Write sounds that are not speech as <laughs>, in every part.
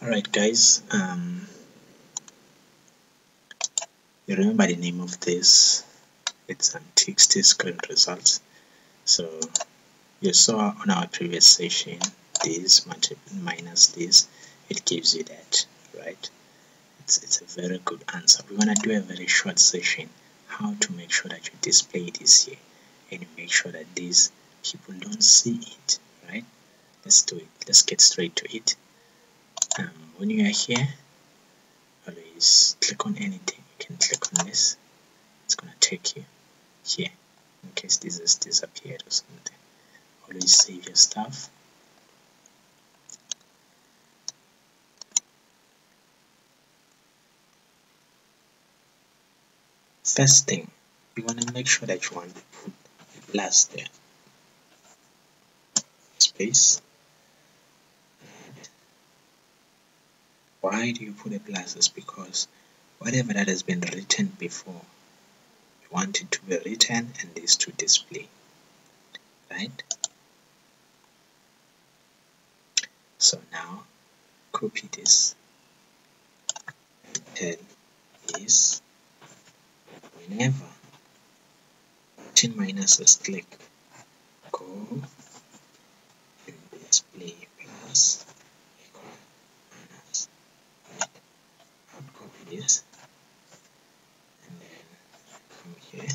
Alright guys, um, you remember the name of this, it's an TXT screen results. So you saw on our previous session, this minus this, it gives you that, right? It's, it's a very good answer. We're gonna do a very short session, how to make sure that you display this here and make sure that these people don't see it, right? Let's do it. Let's get straight to it when you are here always click on anything. You can click on this. It's gonna take you here in case this has disappeared or something. Always save your stuff. First thing you want to make sure that you want to put a plus there. Space Why do you put a plus? Because whatever that has been written before, you want it to be written and this to display. Right? So now copy this and tell is whenever 10 minus is click go and display plus this and then come here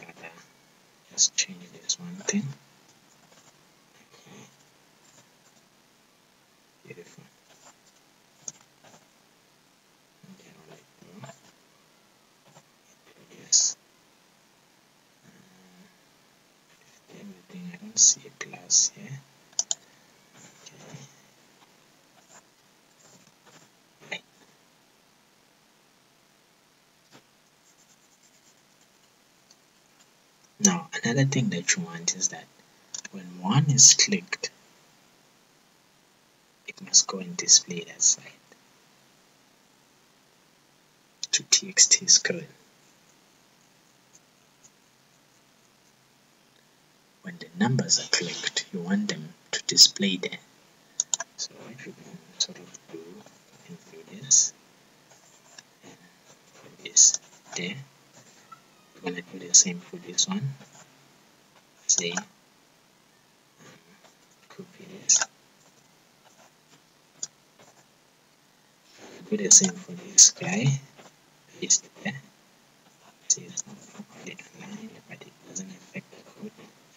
and just change this one thing okay? Beautiful. And then um, everything I don't see a glass here Now, another thing that you want is that when one is clicked, it must go and display that side to txt screen. When the numbers are clicked, you want them to display there. So what you can sort of do, can do this and this there gonna do the same for this one um, copy this do the same for this guy. Paste there. See it's not properly aligned but it doesn't affect the code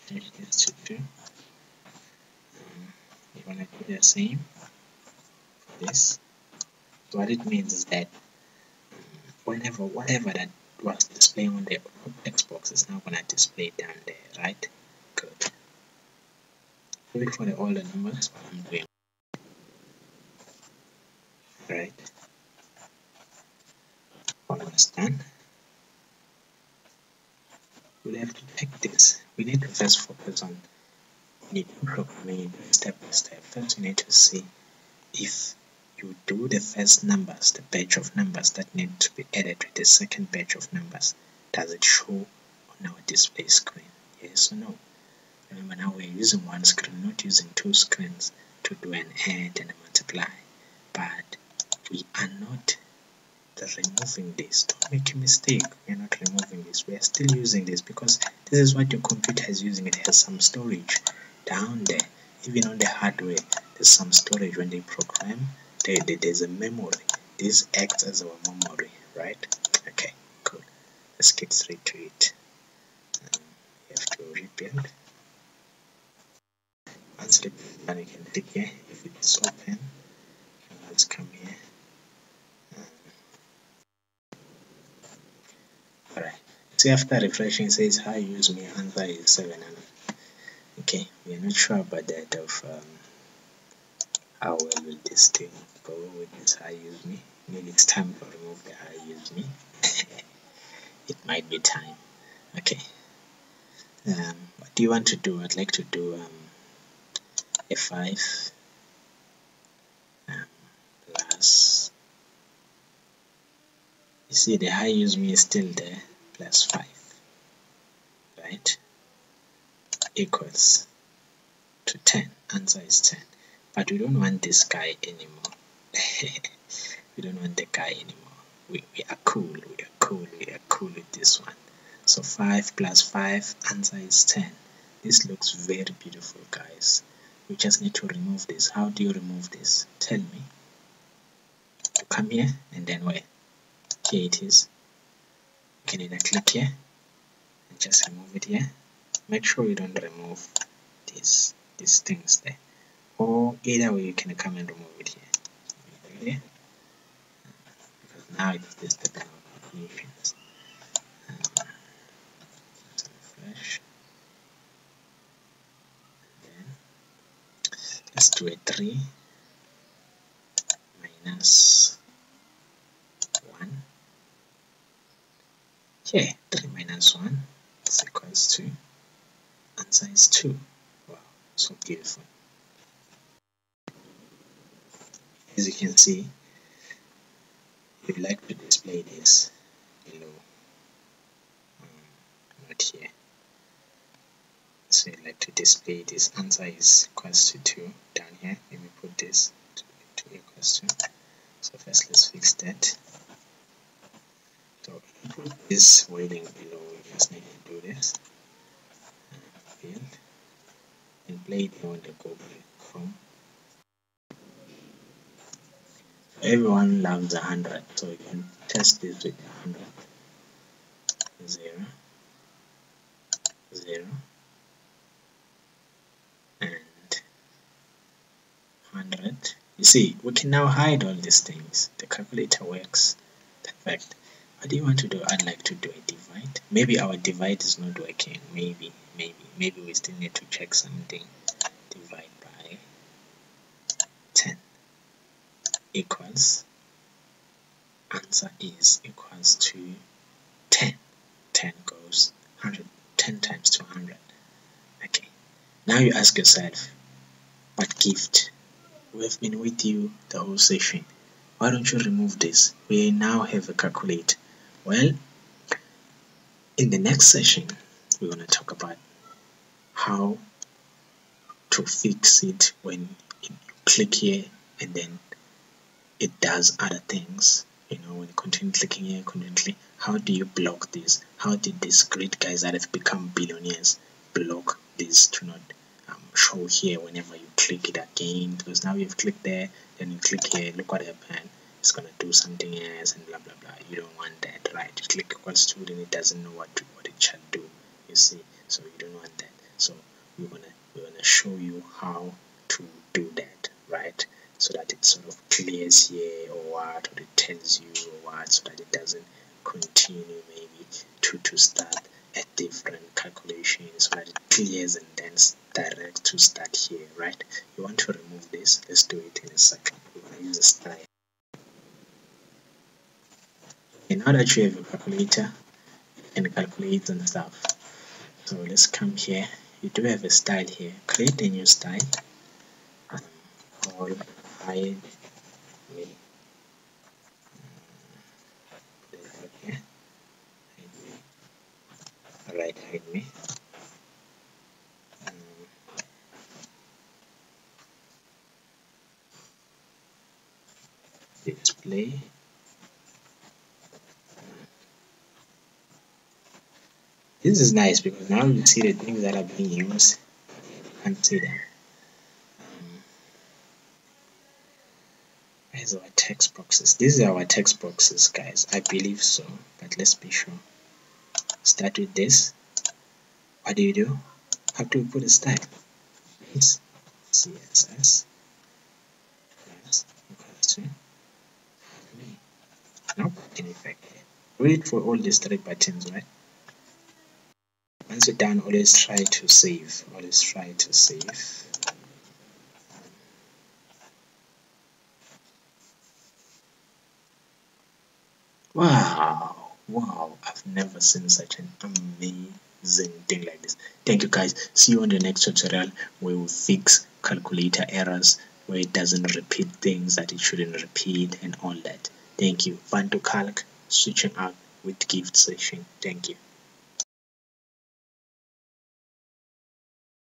change this to two um, you're gonna do the same for this? So what it means is that um, whenever whatever that was displaying on the textbox is now gonna display down there, right? Good. Wait for the all the numbers, I'm doing. Right. Almost done. we have to take this. We need to first focus on need programming step by step. First, we need to see if you do the first numbers, the batch of numbers that need to be added to the second batch of numbers. Does it show on our display screen? Yes or no? Remember now we're using one screen, not using two screens to do an add and a multiply. But we are not removing this. Don't make a mistake. We are not removing this. We are still using this because this is what your computer is using. It has some storage down there. Even on the hardware, there's some storage when they program There, there's a memory this acts as our memory right okay cool let's get straight to it um, you have to rebuild then you can click here. If it's open let's come here. Um, alright. See after refreshing says hi use me answer is 7 okay we are not sure about that of um, how well will this thing go with this I use me. Maybe it's time to remove the I use me. <laughs> It might be time. Okay. Um, what do you want to do? I'd like to do um, F5 um, plus you see the high use me is still there plus 5 right? Equals to 10 answer is 10 but we don't want this guy anymore. <laughs> We don't want the guy anymore. We, we are cool we are cool we are cool with this one. So 5 plus 5 answer is 10 this looks very beautiful guys we just need to remove this. How do you remove this? Tell me. You come here and then where? Here it is. You can either click here? And just remove it here. Make sure you don't remove these these things there. Or either way you can come and remove it here. Because now it's disturbing our calculations uh, refresh then let's a 3 minus 1 here 3 minus 1 is equals to answer is 2 wow so beautiful. As you can see we'd like to display this. Below um, not here so you'd like to display this answer is equals to 2 down here let me put this to, to equals to so first let's fix that. So put this wording below we just need to do this. Field and play it on the Google Chrome. Everyone loves a hundred so you can test this with a hundred. Zero. Zero 100 you see we can now hide all these things. The calculator works. Perfect what do you want to do? I'd like to do a divide. Maybe our divide is not working. Maybe maybe maybe we still need to check something. Divide by 10 equals answer is equals to 10 10 goes 100 10 times 200 okay. Now you ask yourself what gift we have been with you the whole session. Why don't you remove this? We now have a calculator. Well in the next session we're going to talk about how to fix it when you click here and then it does other things. You know when you continue clicking here continually how do you block this? How did these great guys that have become billionaires block this to not um, show here whenever you click it again because now you've clicked there then you click here look what happened. It's gonna do something else and blah blah blah. You don't want that right? You click equals to then it doesn't know what to, what it should do you see? So you don't want that. So we're gonna we're gonna show you how to do that right? So that it sort of clears here or what or it tells you or what so that it doesn't continue maybe to to start a different calculation. So that it clears and then direct to start here right? You want to remove this. Let's do it in a second. We're going to use a style. In order to have a calculator you can calculate and stuff so let's come here. You do have a style here. Create a new style. Call um, call hide me right hide me. Um, display. This is nice because now you see the things that are being used. And see them. Where's our text boxes? These are our text boxes guys. I believe so but let's be sure start with this. What do you do? How do you put a style this css yes. Equals to no in effect. For all these three buttons right? Once you're done always try to save. Always try to save. Wow wow i've never seen such an amazing thing like this. Thank you guys. See you on the next tutorial. Where we will fix calculator errors where it doesn't repeat things that it shouldn't repeat and all that. Thank you. Fun to calc. Switching out with gift session. Thank you